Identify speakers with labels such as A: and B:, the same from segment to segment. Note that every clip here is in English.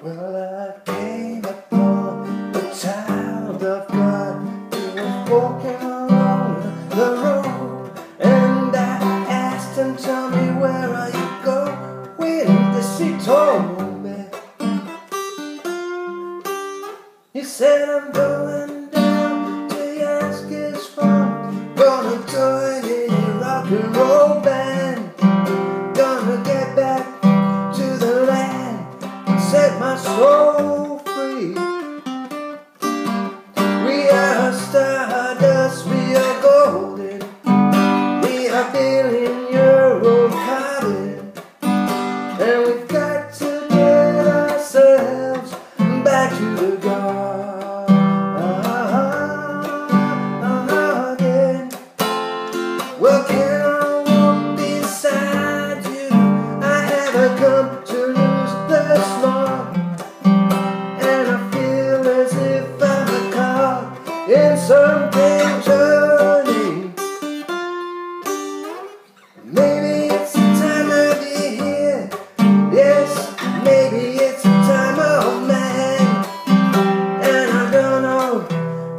A: Well, I came upon the child of God who was walking along the road, and I asked him, Tell me, where are you going? This he told me. He said, I'm going down to Yasgur's farm, gonna join in rock and roll. Caught in some. Maybe it's the time of year. Yes, maybe it's the time of man. And I don't know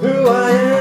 A: who I am